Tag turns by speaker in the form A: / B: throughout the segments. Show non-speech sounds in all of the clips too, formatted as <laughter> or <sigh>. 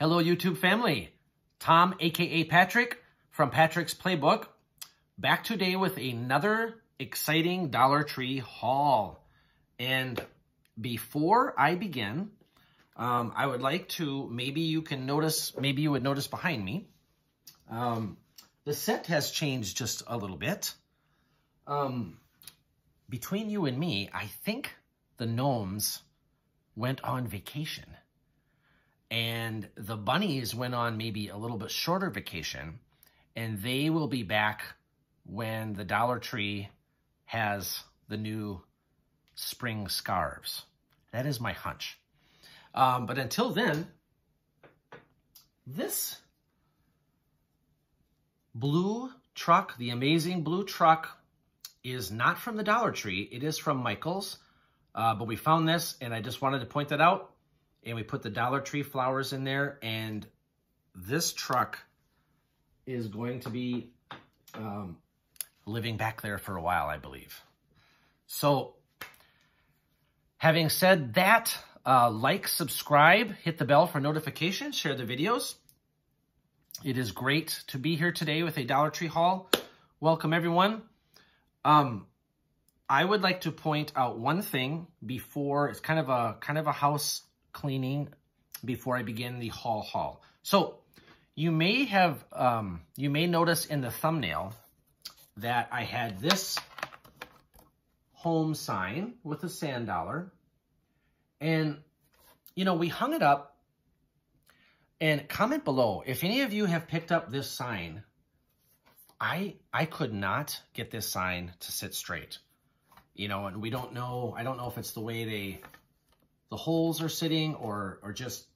A: Hello, YouTube family. Tom, aka Patrick, from Patrick's Playbook, back today with another exciting Dollar Tree haul. And before I begin, um, I would like to, maybe you can notice, maybe you would notice behind me, um, the set has changed just a little bit. Um, between you and me, I think the gnomes went on vacation. And the bunnies went on maybe a little bit shorter vacation. And they will be back when the Dollar Tree has the new spring scarves. That is my hunch. Um, but until then, this blue truck, the amazing blue truck, is not from the Dollar Tree. It is from Michael's. Uh, but we found this, and I just wanted to point that out. And we put the Dollar Tree flowers in there. And this truck is going to be um, living back there for a while, I believe. So, having said that, uh, like, subscribe, hit the bell for notifications, share the videos. It is great to be here today with a Dollar Tree haul. Welcome, everyone. Um, I would like to point out one thing before, it's kind of a kind of a house cleaning before I begin the haul haul. So you may have, um, you may notice in the thumbnail that I had this home sign with a sand dollar. And, you know, we hung it up and comment below if any of you have picked up this sign. I I could not get this sign to sit straight. You know, and we don't know, I don't know if it's the way they, the holes are sitting or, or just,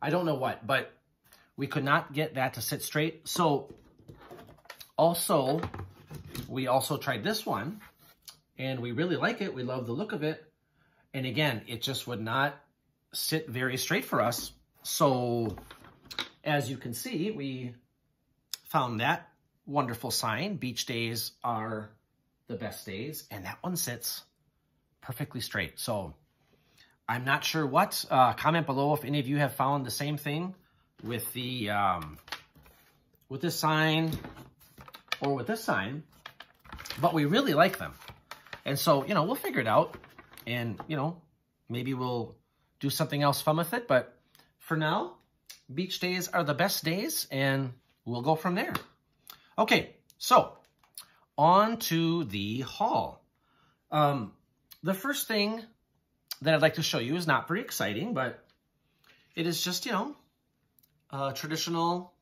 A: I don't know what, but we could not get that to sit straight. So also, we also tried this one and we really like it. We love the look of it. And again, it just would not sit very straight for us. So as you can see, we found that wonderful sign. Beach days are the best days. And that one sits perfectly straight. So I'm not sure what. Uh, comment below if any of you have found the same thing with the um, with this sign or with this sign. But we really like them. And so, you know, we'll figure it out. And, you know, maybe we'll do something else fun with it. But for now, beach days are the best days. And we'll go from there. Okay, so on to the haul. Um, the first thing that I'd like to show you is not very exciting, but it is just, you know, a traditional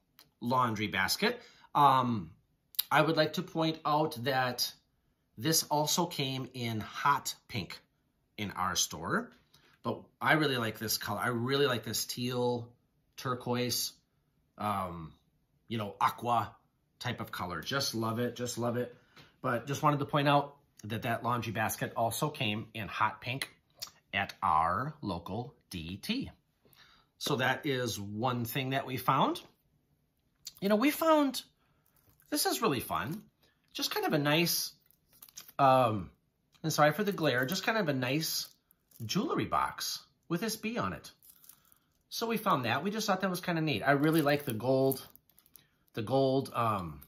A: laundry basket. Um, I would like to point out that this also came in hot pink in our store, but I really like this color. I really like this teal, turquoise, um, you know, aqua type of color. Just love it, just love it. But just wanted to point out that that laundry basket also came in hot pink at our local DT. So that is one thing that we found. You know, we found, this is really fun, just kind of a nice, um, and sorry for the glare, just kind of a nice jewelry box with this bee on it. So we found that. We just thought that was kind of neat. I really like the gold, the gold um,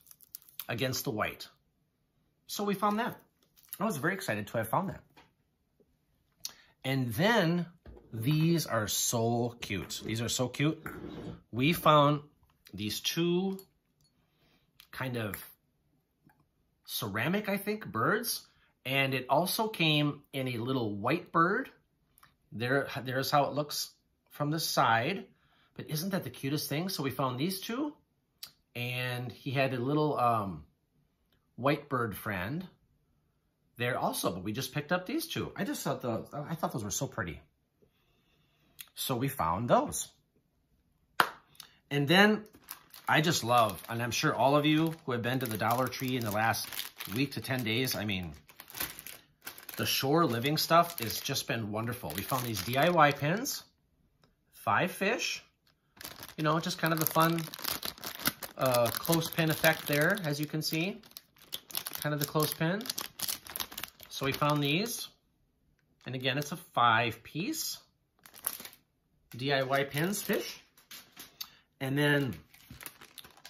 A: against the white. So we found that. I was very excited to have found that. And then these are so cute. These are so cute. We found these two kind of ceramic, I think, birds. And it also came in a little white bird. There, there's how it looks from the side. But isn't that the cutest thing? So we found these two. And he had a little um, white bird friend there also, but we just picked up these two. I just thought those, I thought those were so pretty. So we found those. And then I just love, and I'm sure all of you who have been to the Dollar Tree in the last week to 10 days, I mean, the Shore Living stuff has just been wonderful. We found these DIY pins, five fish, you know, just kind of a fun uh, pin effect there, as you can see kind of the clothespin. So we found these. And again, it's a five piece DIY pins fish. And then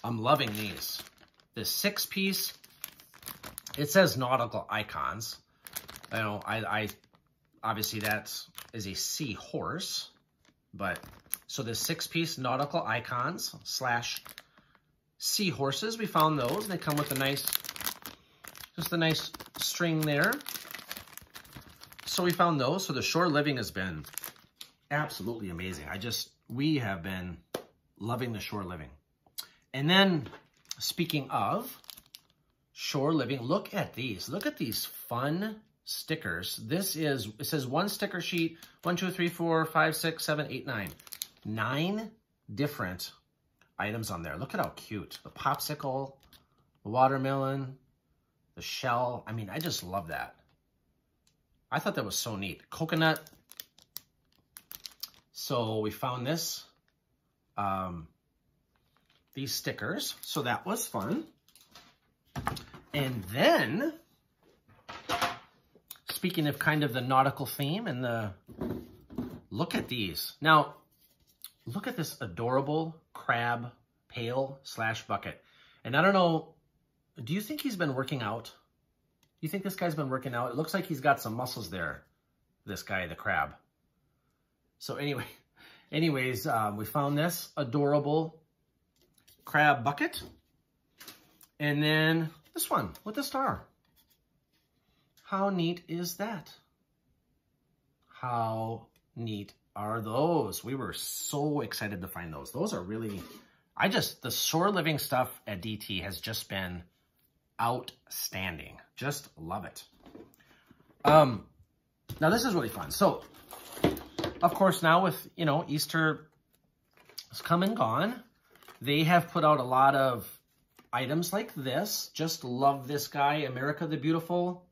A: I'm loving these. This six piece, it says nautical icons. I know, I, I obviously that is a seahorse, but so the six piece nautical icons slash seahorses, we found those. They come with a nice, just a nice string there. So we found those. So the shore living has been absolutely amazing. I just, we have been loving the shore living. And then speaking of shore living, look at these. Look at these fun stickers. This is, it says one sticker sheet, one, two, three, four, five, six, seven, eight, nine. Nine different items on there. Look at how cute. The popsicle, the watermelon, the shell. I mean, I just love that. I thought that was so neat. Coconut. So we found this, um, these stickers. So that was fun. And then, speaking of kind of the nautical theme and the, look at these. Now, look at this adorable crab pail slash bucket. And I don't know, do you think he's been working out? You think this guy's been working out? It looks like he's got some muscles there, this guy, the crab. So anyway, <laughs> anyways, um, we found this adorable crab bucket. And then this one with the star. How neat is that? How neat are those? We were so excited to find those. Those are really, I just, the shore living stuff at DT has just been outstanding. Just love it. Um, now this is really fun. So, of course, now with, you know, Easter has come and gone, they have put out a lot of items like this. Just love this guy, America the Beautiful.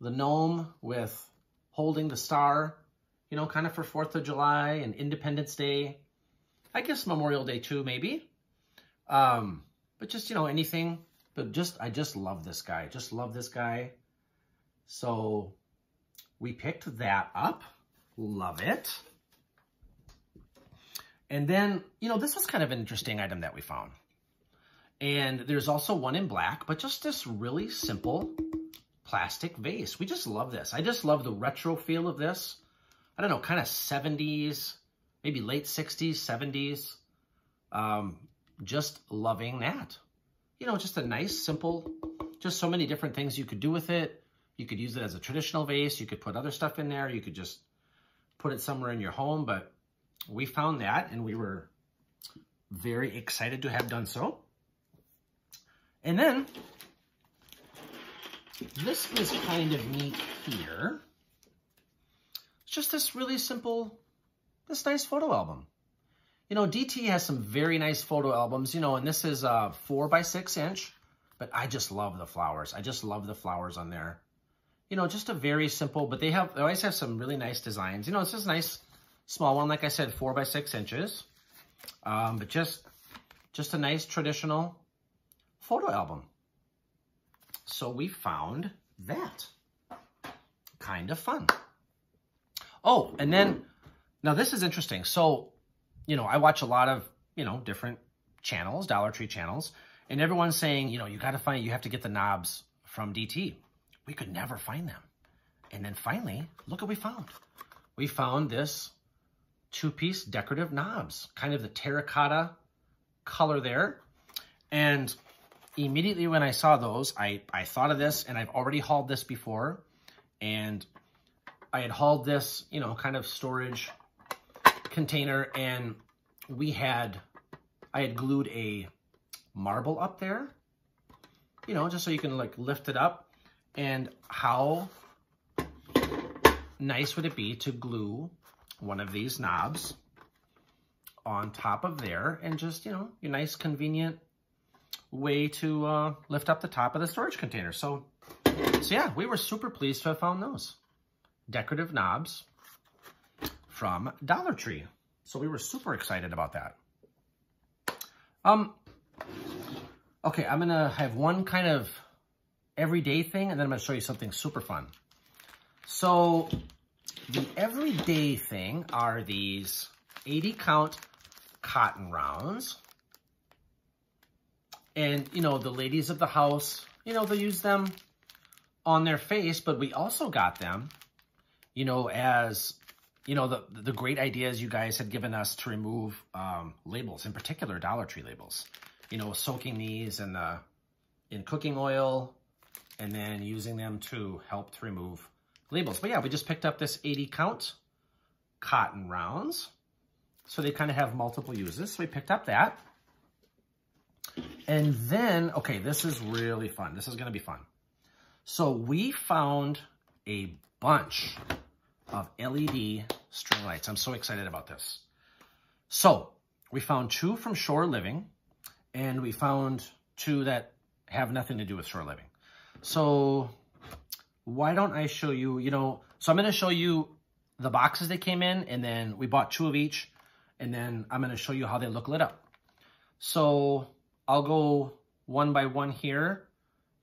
A: The gnome with holding the star you know, kind of for 4th of July and Independence Day. I guess Memorial Day too, maybe. Um, but just, you know, anything. But just, I just love this guy. Just love this guy. So we picked that up. Love it. And then, you know, this was kind of an interesting item that we found. And there's also one in black, but just this really simple plastic vase. We just love this. I just love the retro feel of this. I don't know, kind of 70s, maybe late 60s, 70s. Um, just loving that. You know, just a nice, simple, just so many different things you could do with it. You could use it as a traditional vase. You could put other stuff in there. You could just put it somewhere in your home. But we found that and we were very excited to have done so. And then this is kind of neat here. It's just this really simple, this nice photo album. You know, DT has some very nice photo albums, you know, and this is a four by six inch, but I just love the flowers. I just love the flowers on there. You know, just a very simple, but they have, they always have some really nice designs. You know, it's just a nice small one, like I said, four by six inches. Um, but just, just a nice traditional photo album. So we found that. Kind of fun. Oh, and then, now this is interesting. So, you know, I watch a lot of, you know, different channels, Dollar Tree channels, and everyone's saying, you know, you got to find, you have to get the knobs from DT. We could never find them. And then finally, look what we found. We found this two-piece decorative knobs, kind of the terracotta color there. And immediately when I saw those, I, I thought of this, and I've already hauled this before. And I had hauled this, you know, kind of storage container and we had, I had glued a marble up there, you know, just so you can like lift it up. And how nice would it be to glue one of these knobs on top of there and just, you know, a nice convenient way to uh, lift up the top of the storage container. So, so yeah, we were super pleased to have found those decorative knobs from Dollar Tree. So we were super excited about that. Um, okay, I'm going to have one kind of everyday thing, and then I'm going to show you something super fun. So the everyday thing are these 80 count cotton rounds. And, you know, the ladies of the house, you know, they use them on their face, but we also got them, you know, as, you know, the, the great ideas you guys had given us to remove um, labels, in particular Dollar Tree labels. You know, soaking these in, the, in cooking oil and then using them to help to remove labels. But yeah, we just picked up this 80 count cotton rounds. So they kind of have multiple uses. So we picked up that. And then, okay, this is really fun. This is going to be fun. So we found a bunch of LED string lights. I'm so excited about this. So we found two from Shore Living and we found two that have nothing to do with Shore Living. So why don't I show you, you know, so I'm going to show you the boxes they came in and then we bought two of each and then I'm going to show you how they look lit up. So I'll go one by one here.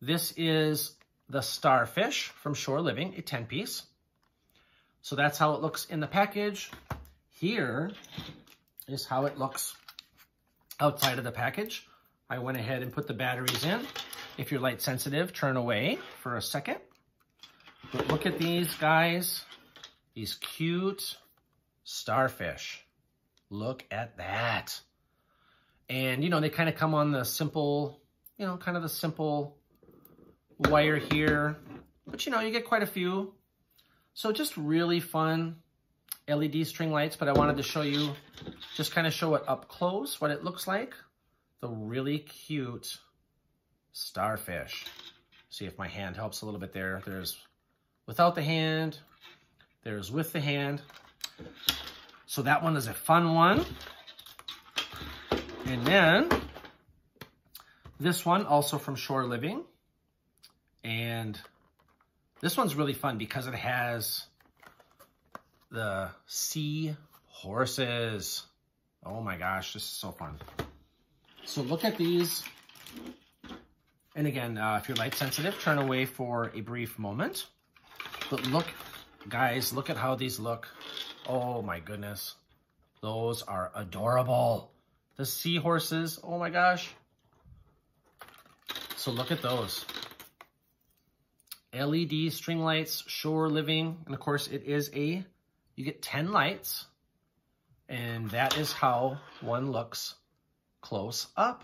A: This is the Starfish from Shore Living, a 10 piece. So that's how it looks in the package. Here is how it looks outside of the package. I went ahead and put the batteries in. If you're light sensitive, turn away for a second. But look at these guys. These cute starfish. Look at that. And, you know, they kind of come on the simple, you know, kind of the simple wire here. But, you know, you get quite a few. So just really fun LED string lights. But I wanted to show you, just kind of show it up close, what it looks like. The really cute starfish. See if my hand helps a little bit there. There's without the hand. There's with the hand. So that one is a fun one. And then this one also from Shore Living. And this one's really fun because it has the sea horses. Oh my gosh, this is so fun. So look at these. And again, uh, if you're light sensitive, turn away for a brief moment. But look, guys, look at how these look. Oh my goodness. Those are adorable. The seahorses, oh my gosh. So look at those. LED string lights, Shore Living. And of course it is a, you get 10 lights. And that is how one looks close up.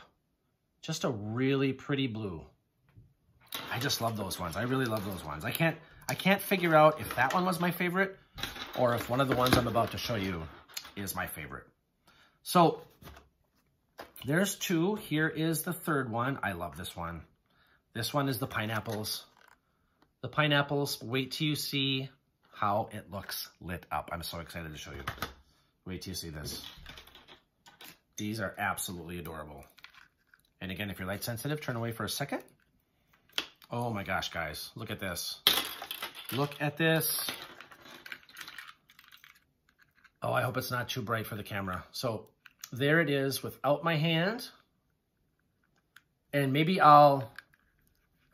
A: Just a really pretty blue. I just love those ones. I really love those ones. I can't, I can't figure out if that one was my favorite or if one of the ones I'm about to show you is my favorite. So there's two. Here is the third one. I love this one. This one is the pineapples. The pineapples, wait till you see how it looks lit up. I'm so excited to show you. Wait till you see this. These are absolutely adorable. And again, if you're light sensitive, turn away for a second. Oh my gosh, guys, look at this. Look at this. Oh, I hope it's not too bright for the camera. So there it is without my hand. And maybe I'll,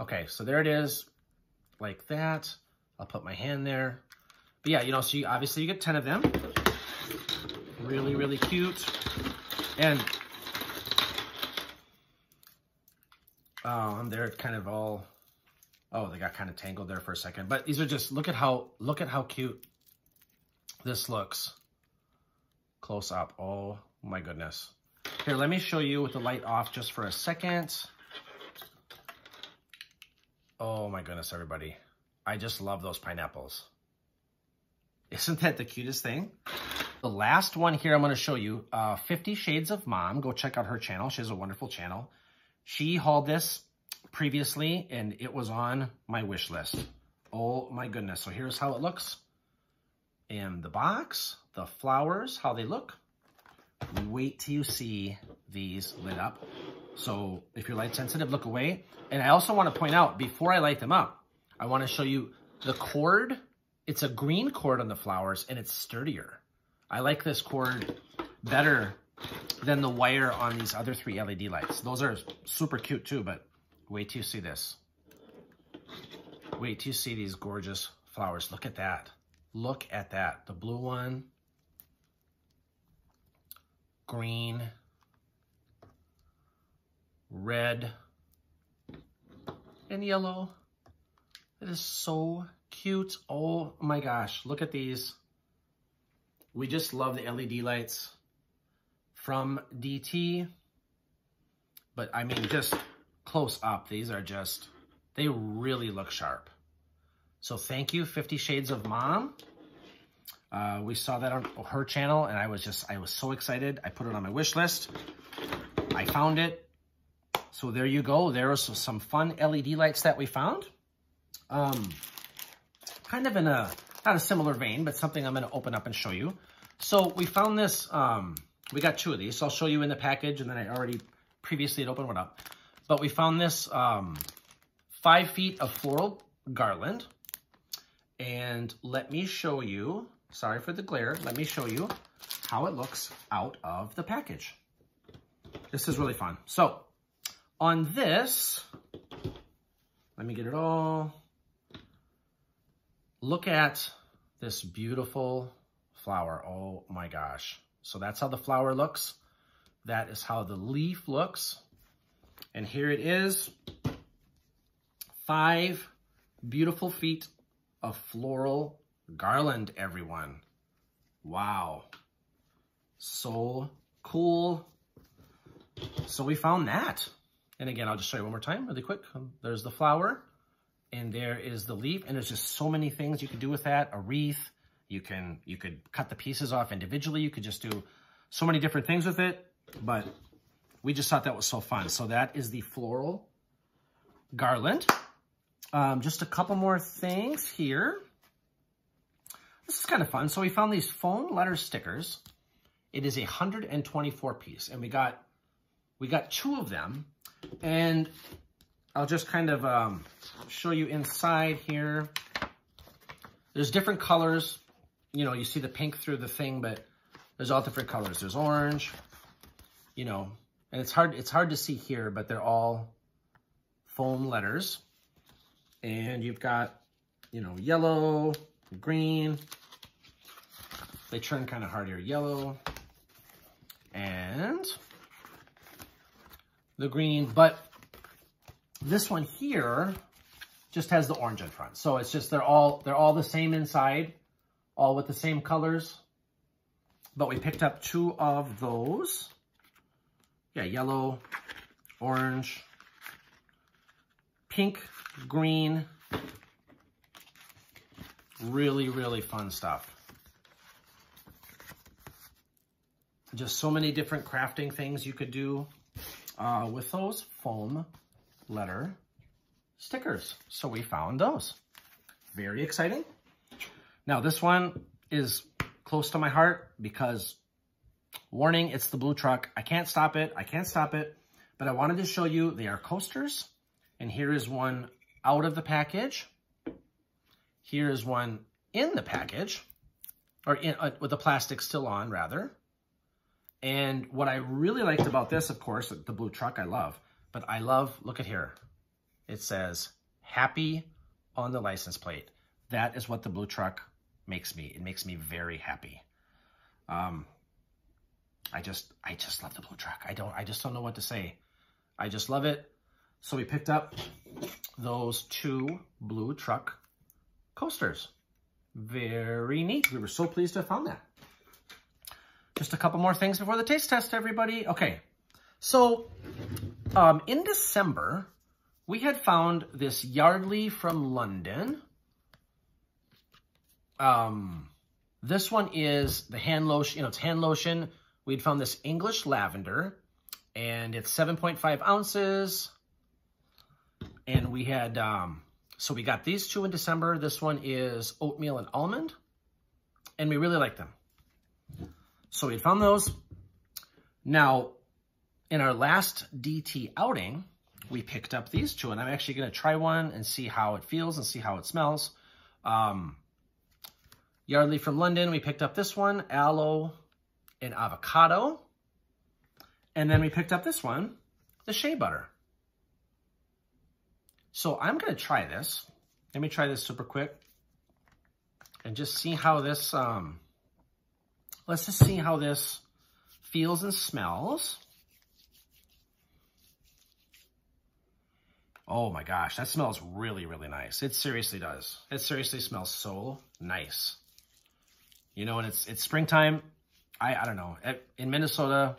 A: okay, so there it is like that. I'll put my hand there. But yeah, you know, so you, obviously you get 10 of them. Really, really cute. And um, they're kind of all, oh, they got kind of tangled there for a second. But these are just, look at how, look at how cute this looks close up. Oh my goodness. Here, let me show you with the light off just for a second. Oh my goodness, everybody. I just love those pineapples. Isn't that the cutest thing? The last one here I'm going to show you, uh, 50 Shades of Mom. Go check out her channel. She has a wonderful channel. She hauled this previously, and it was on my wish list. Oh my goodness. So here's how it looks in the box, the flowers, how they look. Wait till you see these lit up. So if you're light sensitive, look away. And I also want to point out, before I light them up, I want to show you the cord. It's a green cord on the flowers, and it's sturdier. I like this cord better than the wire on these other three LED lights. Those are super cute too, but wait till you see this. Wait till you see these gorgeous flowers. Look at that. Look at that. The blue one. green, red, and yellow. It is so cute. Oh my gosh, look at these. We just love the LED lights from DT. But I mean, just close up, these are just, they really look sharp. So thank you, Fifty Shades of Mom. Uh, we saw that on her channel and I was just, I was so excited. I put it on my wish list. I found it. So there you go. There are some fun LED lights that we found. Um, kind of in a, not a similar vein, but something I'm going to open up and show you. So we found this, um, we got two of these. So I'll show you in the package and then I already previously had opened one up. But we found this um, five feet of floral garland. And let me show you, sorry for the glare, let me show you how it looks out of the package. This is really fun. So on this, let me get it all. Look at this beautiful flower. Oh my gosh. So that's how the flower looks. That is how the leaf looks. And here it is. Five beautiful feet of floral garland, everyone. Wow. So cool. So we found that. And again, I'll just show you one more time really quick. There's the flower and there is the leaf. And there's just so many things you could do with that. A wreath. You can, you could cut the pieces off individually. You could just do so many different things with it. But we just thought that was so fun. So that is the floral garland. Um, just a couple more things here. This is kind of fun. So we found these foam letter stickers. It is a 124 piece and we got, we got two of them and I'll just kind of um, show you inside here. There's different colors. You know, you see the pink through the thing, but there's all different colors. There's orange, you know, and it's hard, it's hard to see here, but they're all foam letters. And you've got, you know, yellow, green. They turn kind of hard. Yellow and the green, but this one here just has the orange in front. So it's just, they're all, they're all the same inside, all with the same colors. But we picked up two of those. Yeah, yellow, orange, pink, green. Really, really fun stuff. Just so many different crafting things you could do uh, with those foam letter stickers. So we found those. Very exciting. Now this one is close to my heart because warning, it's the blue truck. I can't stop it. I can't stop it. But I wanted to show you they are coasters. And here is one out of the package. Here is one in the package, or in, uh, with the plastic still on, rather. And what I really liked about this, of course, the blue truck I love, but I love, look at here. It says, happy on the license plate. That is what the blue truck makes me. It makes me very happy. Um, I just, I just love the blue truck. I don't, I just don't know what to say. I just love it. So we picked up those two blue truck coasters. Very neat. We were so pleased to have found that. Just a couple more things before the taste test, everybody. Okay, so um, in December, we had found this Yardley from London. Um, this one is the hand lotion, you know, it's hand lotion. We'd found this English lavender, and it's 7.5 ounces. And we had, um, so we got these two in December. This one is oatmeal and almond, and we really like them. So we found those. Now, in our last DT outing, we picked up these two, and I'm actually going to try one and see how it feels and see how it smells. Um, Yardley from London, we picked up this one, aloe and avocado. And then we picked up this one, the shea butter. So I'm going to try this. Let me try this super quick and just see how this um, let's just see how this feels and smells. Oh my gosh, that smells really, really nice. It seriously does. It seriously smells so nice. You know, and it's it's springtime. I, I don't know. Eh, in Minnesota,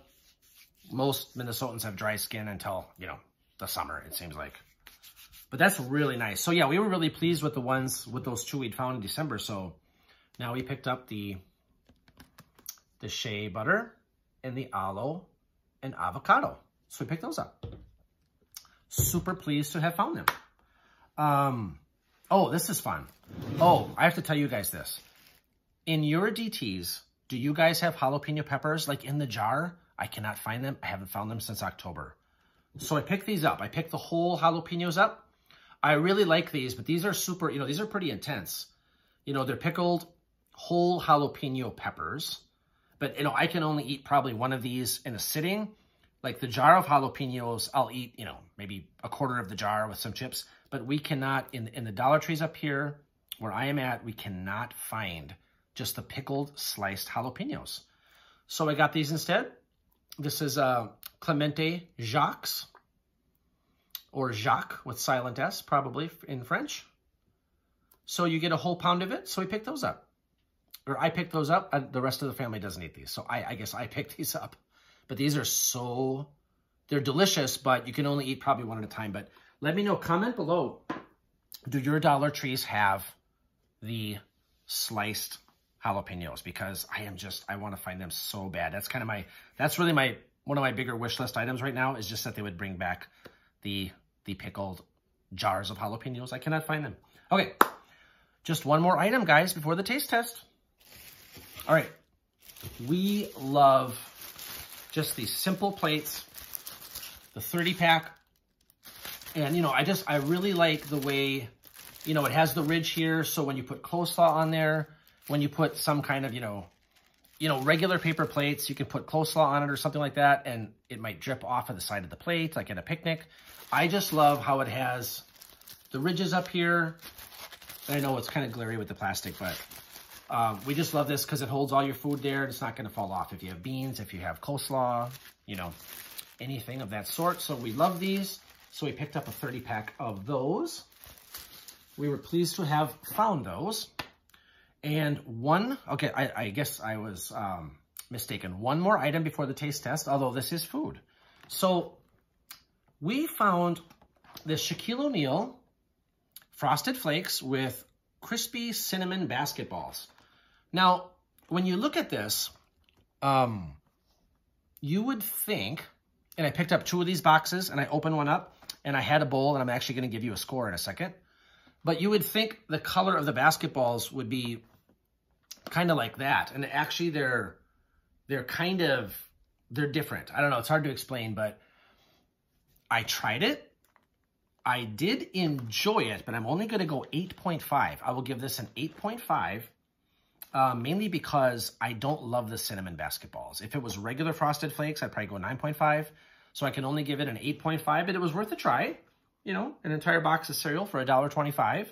A: most Minnesotans have dry skin until, you know, the summer, it seems like. But that's really nice. So yeah, we were really pleased with the ones, with those two we'd found in December. So now we picked up the, the shea butter and the aloe and avocado. So we picked those up. Super pleased to have found them. Um, oh, this is fun. Oh, I have to tell you guys this. In your DTs, do you guys have jalapeno peppers like in the jar? I cannot find them. I haven't found them since October. So I picked these up. I picked the whole jalapenos up. I really like these, but these are super, you know, these are pretty intense. You know, they're pickled whole jalapeno peppers. But, you know, I can only eat probably one of these in a sitting. Like the jar of jalapenos, I'll eat, you know, maybe a quarter of the jar with some chips. But we cannot, in, in the Dollar Trees up here, where I am at, we cannot find just the pickled sliced jalapenos. So I got these instead. This is uh, Clemente Jacques, or Jacques with silent S, probably in French. So you get a whole pound of it. So we picked those up. Or I picked those up. And the rest of the family doesn't eat these. So I, I guess I <laughs> picked these up. But these are so, they're delicious, but you can only eat probably one at a time. But let me know, comment below. Do your Dollar Trees have the sliced jalapenos because I am just, I want to find them so bad. That's kind of my, that's really my, one of my bigger wish list items right now is just that they would bring back the, the pickled jars of jalapenos. I cannot find them. Okay, just one more item, guys, before the taste test. All right, we love just these simple plates, the 30 pack. And, you know, I just, I really like the way, you know, it has the ridge here. So when you put coleslaw on there, when you put some kind of, you know, you know, regular paper plates, you can put coleslaw on it or something like that, and it might drip off of the side of the plate, like at a picnic. I just love how it has the ridges up here. I know it's kind of glary with the plastic, but um, we just love this because it holds all your food there. It's not going to fall off if you have beans, if you have coleslaw, you know, anything of that sort. So we love these. So we picked up a 30 pack of those. We were pleased to have found those. And one, okay, I, I guess I was um, mistaken. One more item before the taste test, although this is food. So we found the Shaquille O'Neal Frosted Flakes with crispy cinnamon basketballs. Now, when you look at this, um, you would think, and I picked up two of these boxes and I opened one up and I had a bowl and I'm actually going to give you a score in a second. But you would think the color of the basketballs would be kind of like that. And actually they're, they're kind of, they're different. I don't know. It's hard to explain, but I tried it. I did enjoy it, but I'm only going to go 8.5. I will give this an 8.5, uh, mainly because I don't love the cinnamon basketballs. If it was regular Frosted Flakes, I'd probably go 9.5. So I can only give it an 8.5, but it was worth a try. You know, an entire box of cereal for $1.25.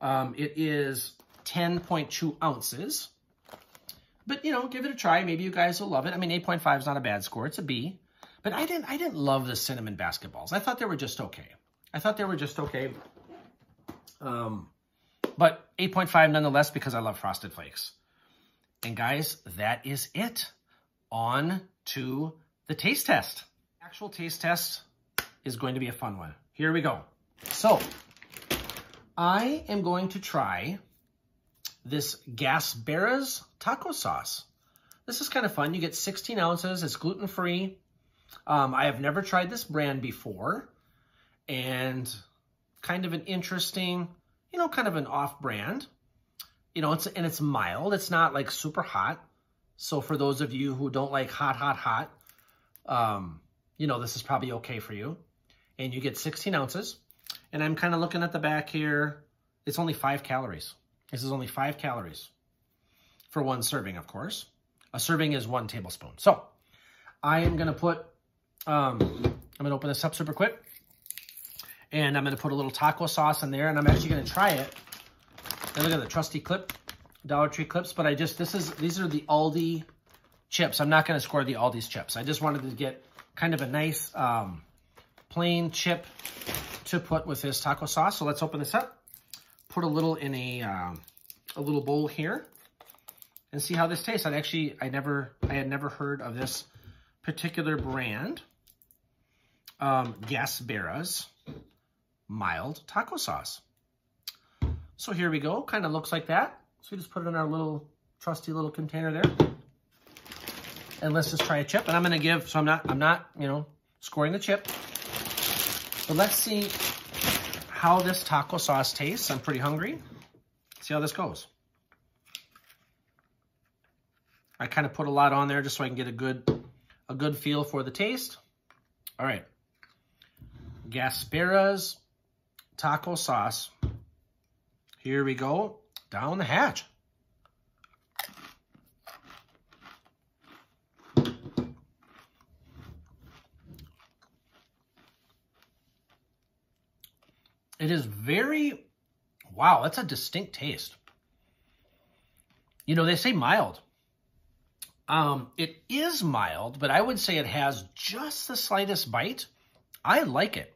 A: Um, it is 10.2 ounces. But, you know, give it a try. Maybe you guys will love it. I mean, 8.5 is not a bad score. It's a B. But I didn't, I didn't love the cinnamon basketballs. I thought they were just okay. I thought they were just okay. Um, but 8.5 nonetheless because I love Frosted Flakes. And guys, that is it. On to the taste test. Actual taste test is going to be a fun one. Here we go. So, I am going to try this Gasbera's taco sauce. This is kind of fun. You get 16 ounces. It's gluten-free. Um, I have never tried this brand before. And kind of an interesting, you know, kind of an off-brand. You know, it's and it's mild. It's not like super hot. So for those of you who don't like hot, hot, hot, um, you know, this is probably okay for you. And you get 16 ounces. And I'm kind of looking at the back here. It's only five calories. This is only five calories for one serving, of course. A serving is one tablespoon. So I am going to put, um, I'm going to open this up super quick. And I'm going to put a little taco sauce in there. And I'm actually going to try it. And look at the trusty clip, Dollar Tree clips. But I just, this is, these are the Aldi chips. I'm not going to score the Aldi's chips. I just wanted to get kind of a nice um, plain chip to put with this taco sauce. So let's open this up. Put a little in a, um, a little bowl here and see how this tastes. I actually, I never, I had never heard of this particular brand. Um, Gasbera's mild taco sauce. So here we go. Kind of looks like that. So we just put it in our little trusty little container there. And let's just try a chip. And I'm to give, so I'm not, I'm not, you know, scoring the chip. But let's see how this taco sauce tastes. I'm pretty hungry. See how this goes. I kind of put a lot on there just so I can get a good, a good feel for the taste. All right. Gaspera's taco sauce. Here we go. Down the hatch. It is very, wow, that's a distinct taste. You know, they say mild. Um, it is mild, but I would say it has just the slightest bite. I like it.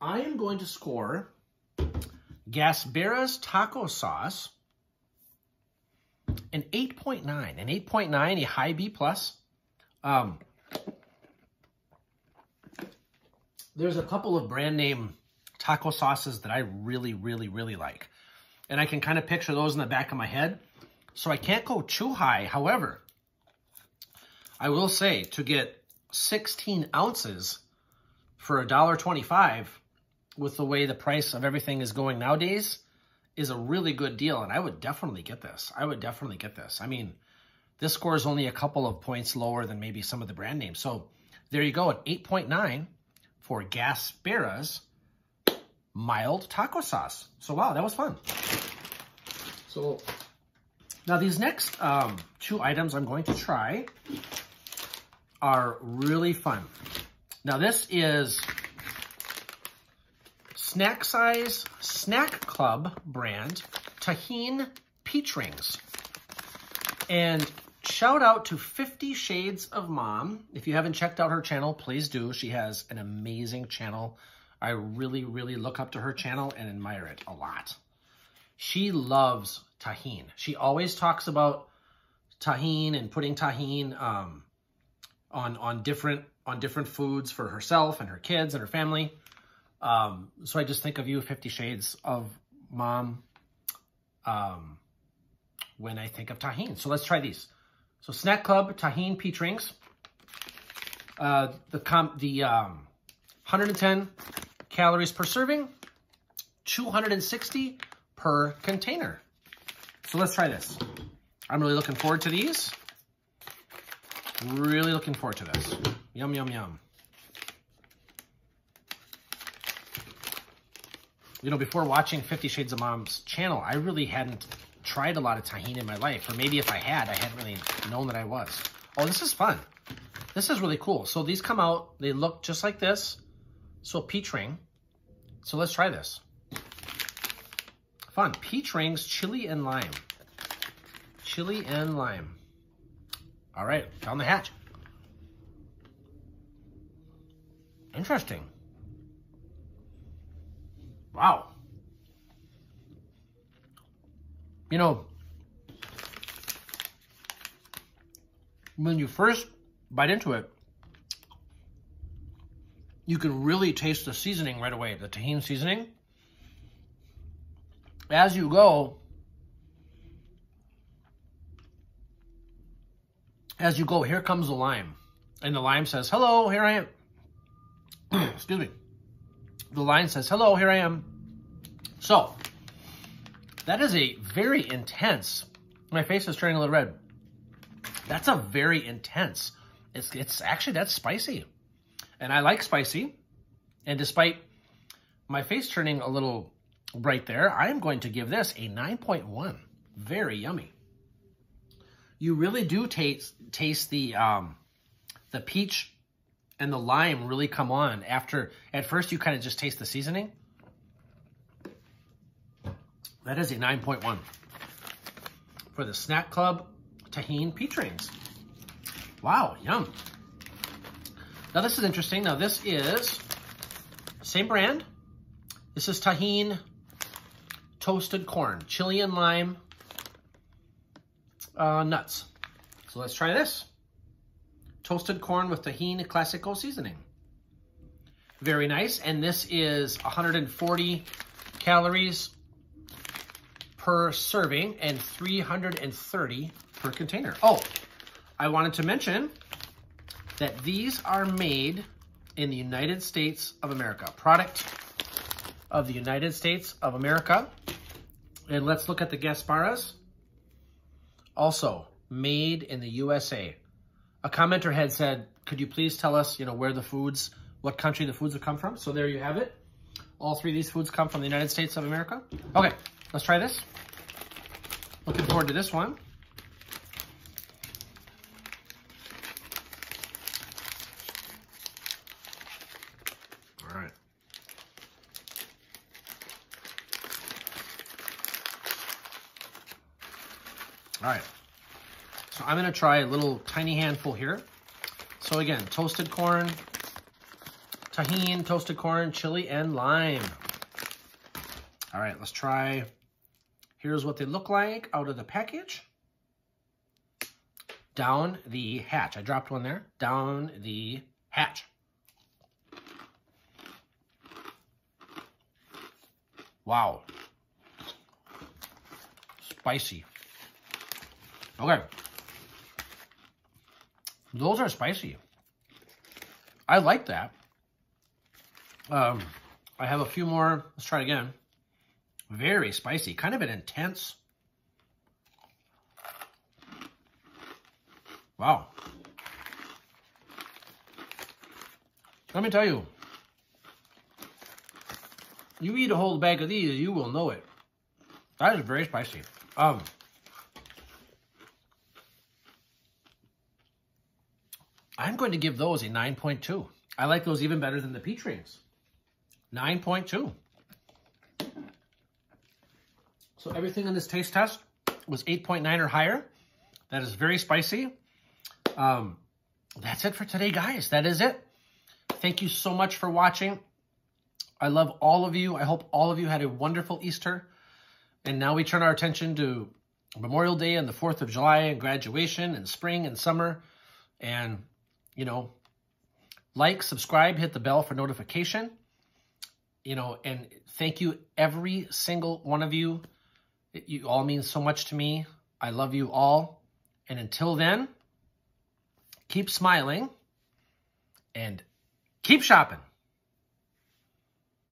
A: I am going to score Gasbera's taco sauce an 8.9. An 8.9, a high B+. plus. Um, there's a couple of brand name taco sauces that I really, really, really like. And I can kind of picture those in the back of my head. So I can't go too high. However, I will say to get 16 ounces for $1.25 with the way the price of everything is going nowadays is a really good deal. And I would definitely get this. I would definitely get this. I mean, this score is only a couple of points lower than maybe some of the brand names. So there you go at 8.9 for Gasbera's mild taco sauce. So wow, that was fun. So now these next um, two items I'm going to try are really fun. Now this is Snack Size Snack Club brand Tajín Peach Rings. And shout out to 50 Shades of Mom. If you haven't checked out her channel, please do. She has an amazing channel I really, really look up to her channel and admire it a lot. She loves Tajín. She always talks about Tajín and putting Tajín um, on on different on different foods for herself and her kids and her family. Um, so I just think of you, Fifty Shades of Mom, um, when I think of Tajín. So let's try these. So Snack Club Tajín Peach Rings. Uh, the com the um, 110 calories per serving, 260 per container. So let's try this. I'm really looking forward to these. Really looking forward to this. Yum, yum, yum. You know, before watching Fifty Shades of Mom's channel, I really hadn't tried a lot of Tajín in my life. Or maybe if I had, I hadn't really known that I was. Oh, this is fun. This is really cool. So these come out, they look just like this. So peach ring. So let's try this. Fun. Peach rings, chili and lime. Chili and lime. All right, down the hatch. Interesting. Wow. You know, when you first bite into it, you can really taste the seasoning right away, the Tajín seasoning. As you go, as you go, here comes the lime. And the lime says, hello, here I am. <clears throat> Excuse me. The lime says, hello, here I am. So, that is a very intense, my face is turning a little red. That's a very intense, it's, it's actually, that's spicy. And I like spicy. And despite my face turning a little bright there, I am going to give this a 9.1. Very yummy. You really do taste taste the um, the peach and the lime really come on after, at first you kind of just taste the seasoning. That is a 9.1 for the Snack Club Tajín Peach Rings. Wow, yum. Now this is interesting. Now this is same brand. This is Tajín toasted corn, chili and lime uh, nuts. So let's try this. Toasted corn with Tajín Classico seasoning. Very nice. And this is 140 calories per serving and 330 per container. Oh, I wanted to mention that these are made in the United States of America. Product of the United States of America. And let's look at the Gasparas. Also, made in the USA. A commenter had said, could you please tell us, you know, where the foods, what country the foods have come from? So there you have it. All three of these foods come from the United States of America. Okay, let's try this. Looking forward to this one. All right. All right. So I'm going to try a little tiny handful here. So again, toasted corn, Tajín, toasted corn, chili, and lime. All right, let's try. Here's what they look like out of the package. Down the hatch. I dropped one there. Down the hatch. Wow. Spicy. Okay. Those are spicy. I like that. Um, I have a few more. Let's try it again. Very spicy. Kind of an intense. Wow. Let me tell you. You eat a whole bag of these, you will know it. That is very spicy. Um, I'm going to give those a 9.2. I like those even better than the peach rings. 9.2. So everything in this taste test was 8.9 or higher. That is very spicy. Um, that's it for today, guys. That is it. Thank you so much for watching. I love all of you. I hope all of you had a wonderful Easter. And now we turn our attention to Memorial Day and the 4th of July and graduation and spring and summer. And, you know, like, subscribe, hit the bell for notification. You know, and thank you every single one of you. You all mean so much to me. I love you all. And until then, keep smiling and keep shopping.